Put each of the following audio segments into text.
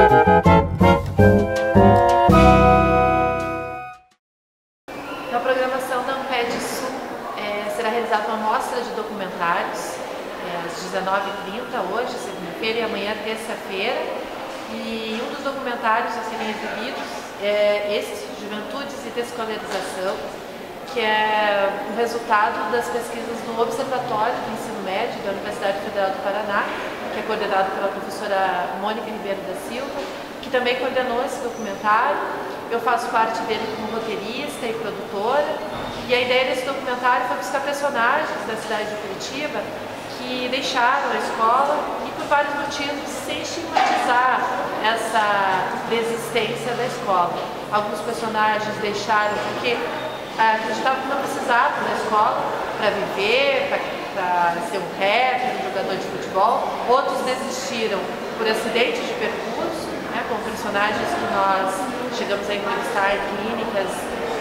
Na programação da Amped Sul é, será realizada uma mostra de documentários é, às 19h30 hoje, segunda-feira, e amanhã, terça-feira. E um dos documentários a serem exibidos é esse, Juventudes e Descolarização, que é o resultado das pesquisas do Observatório do Ensino Médio da Universidade Federal do Paraná, coordenado pela professora Mônica Ribeiro da Silva, que também coordenou esse documentário. Eu faço parte dele como roteirista e produtora, e a ideia desse documentário foi buscar personagens da cidade de Curitiba que deixaram a escola e por vários motivos sem estigmatizar essa desistência da escola. Alguns personagens deixaram porque acreditavam que não precisavam da escola para viver, para ser um rapper, jogador de futebol. Outros desistiram por acidentes de percurso, né, com personagens que nós chegamos a entrevistar em clínicas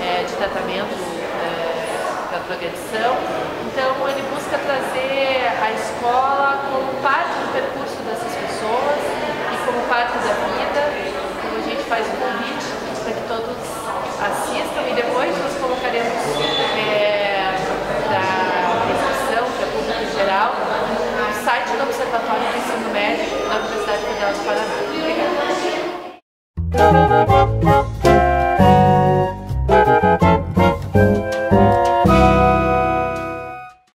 é, de tratamento é, da drogadição. Então ele busca trazer a escola como parte do percurso dessas pessoas e como parte da vida. Então a gente faz um convite